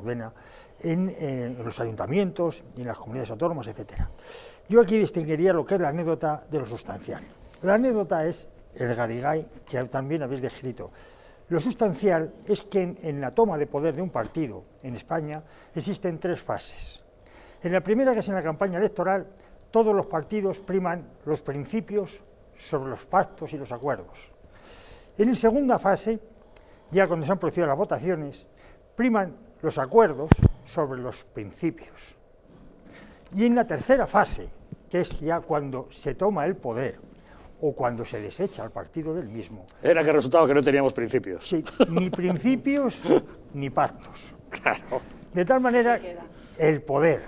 ordena en, eh, en, los ayuntamientos y en las comunidades autónomas, etc. Yo aquí distinguiría lo que es la anécdota de lo sustancial. La anécdota es el garigay que también habéis descrito. Lo sustancial es que en, en, la toma de poder de un partido en España existen tres fases. En la primera, que es en la campaña electoral, todos los partidos priman los principios sobre los pactos y los acuerdos. En la segunda fase, ya cuando se han producido las votaciones, priman los acuerdos sobre los principios. Y en la tercera fase, que es ya cuando se toma el poder o cuando se desecha el partido del mismo. Era que resultaba que no teníamos principios. Sí, ni principios ni pactos. Claro. De tal manera, el poder.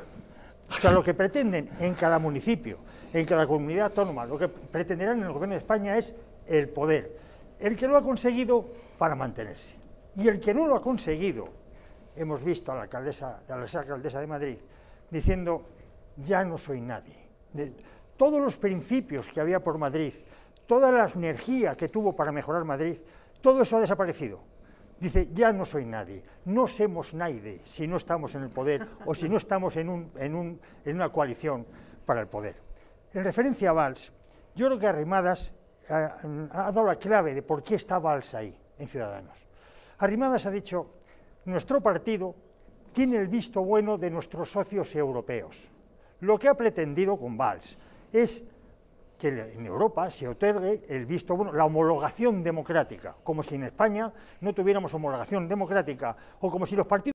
O sea, lo que pretenden en cada municipio, en cada comunidad autónoma, lo que pretenderán en el gobierno de España es el poder. El que lo ha conseguido para mantenerse. Y el que no lo ha conseguido, hemos visto a la alcaldesa, a la alcaldesa de Madrid diciendo, ya no soy nadie. Todos los principios que había por Madrid, toda la energía que tuvo para mejorar Madrid, todo eso ha desaparecido. Dice, ya no soy nadie, no somos nadie si no estamos en el poder o si no estamos en, un, en, un, en una coalición para el poder. En referencia a Valls, yo creo que Arrimadas ha, ha dado la clave de por qué está Valls ahí, en Ciudadanos. Arrimadas ha dicho, nuestro partido tiene el visto bueno de nuestros socios europeos. Lo que ha pretendido con Valls es que en Europa se otorgue el visto bueno, la homologación democrática, como si en España no tuviéramos homologación democrática, o como si los partidos